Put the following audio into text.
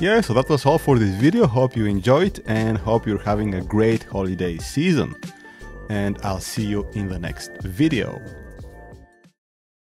yeah, so that was all for this video. Hope you enjoyed and hope you're having a great holiday season. And I'll see you in the next video.